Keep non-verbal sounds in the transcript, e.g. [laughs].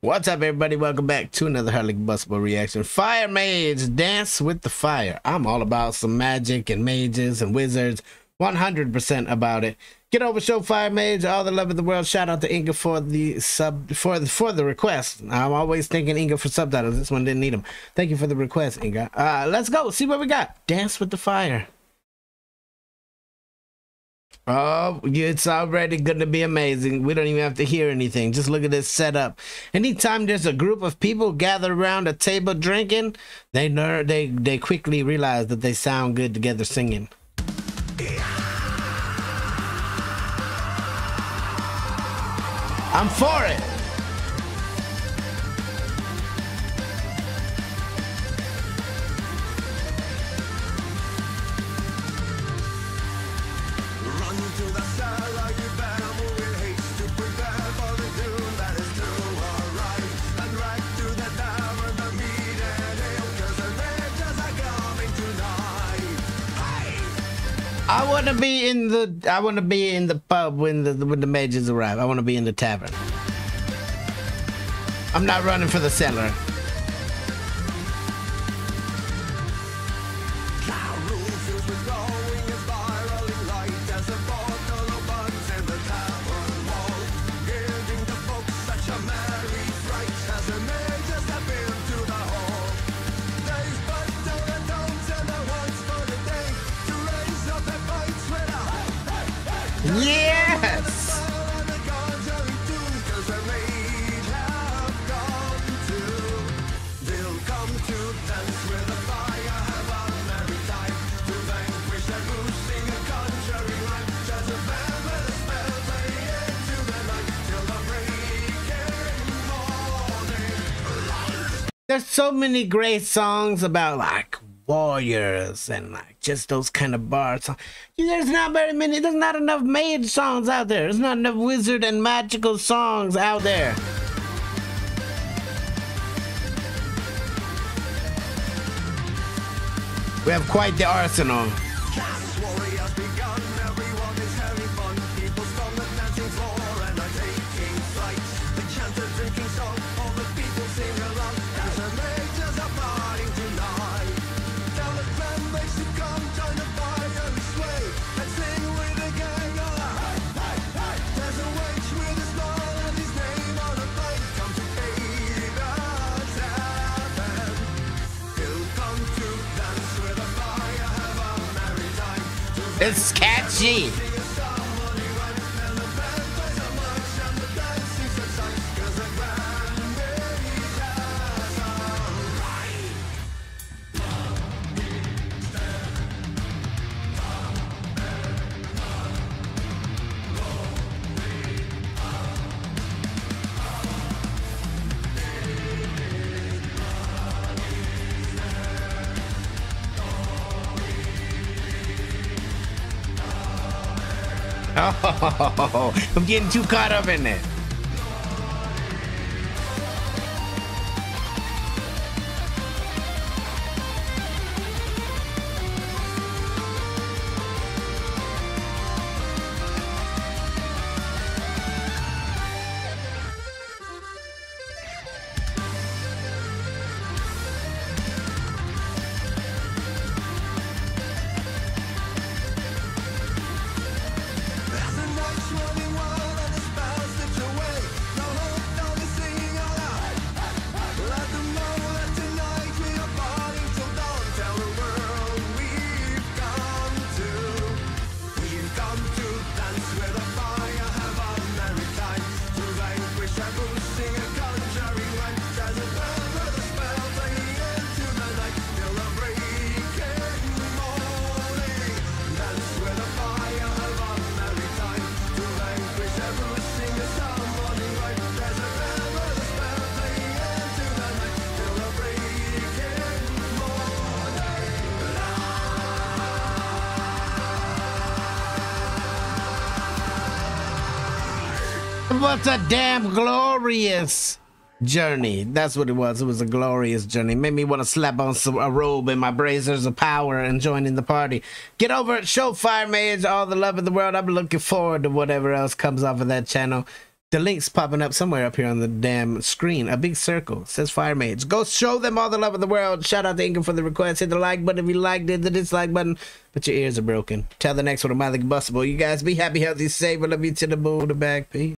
What's up, everybody? Welcome back to another Highly Combustible Reaction. Fire Mage, Dance with the Fire. I'm all about some magic and mages and wizards. 100% about it. Get over show Fire Mage, all the love of the world. Shout out to Inga for the sub for the for the request. I'm always thanking Inga for subtitles. This one didn't need them. Thank you for the request, Inga. Uh, let's go see what we got. Dance with the Fire. Oh, it's already going to be amazing. We don't even have to hear anything. Just look at this setup. Anytime there's a group of people gathered around a table drinking, they ner- they they quickly realize that they sound good together singing. I'm for it. I want to be in the I want to be in the pub when the when the mages arrive. I want to be in the tavern. I'm not running for the cellar. Morning. There's so many great songs about like warriors and like just those kind of bard songs. There's not very many. There's not enough mage songs out there. There's not enough wizard and magical songs out there. We have quite the arsenal. It's catchy. Oh, [laughs] I'm getting too caught up in it. What a damn glorious journey. That's what it was. It was a glorious journey. Made me want to slap on some, a robe and my braziers of power and join in the party. Get over it. Show Fire Mage all the love in the world. I'm looking forward to whatever else comes off of that channel. The link's popping up somewhere up here on the damn screen. A big circle. Says Fire Mage. Go show them all the love of the world. Shout out to Inga for the request. Hit the like button if you liked it. The dislike button. But your ears are broken. Tell the next one of my combustible. You guys be happy, healthy, safe. I love you to the moon, the back. Peace.